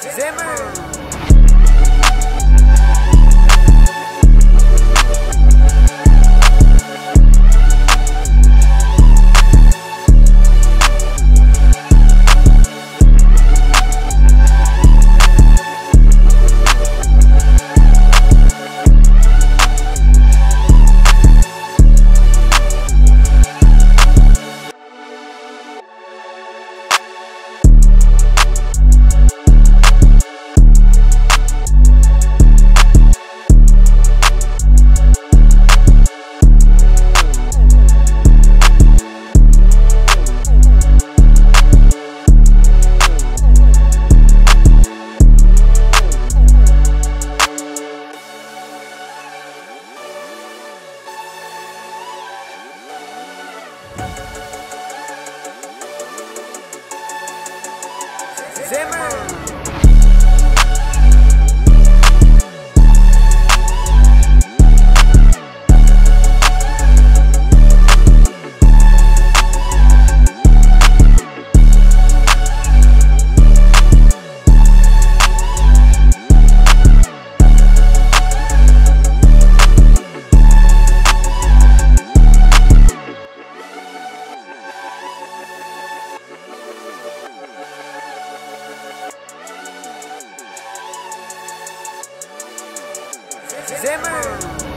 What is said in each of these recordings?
Zimmer. Zimmer. Zimmer.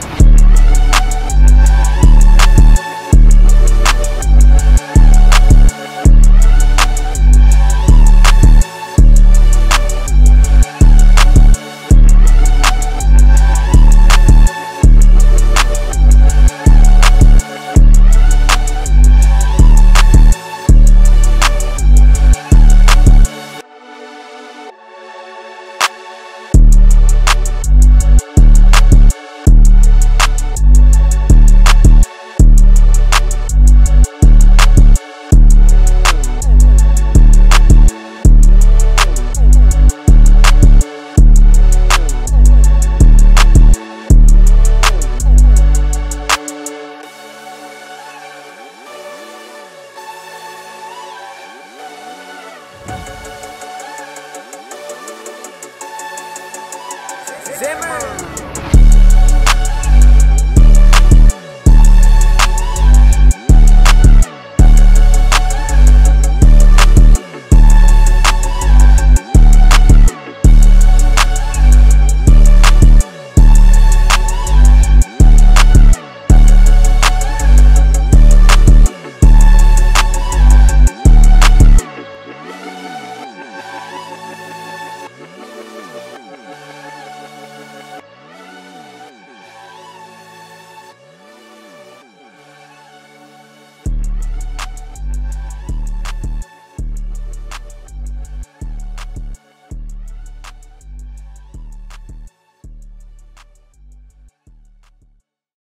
Zimmer.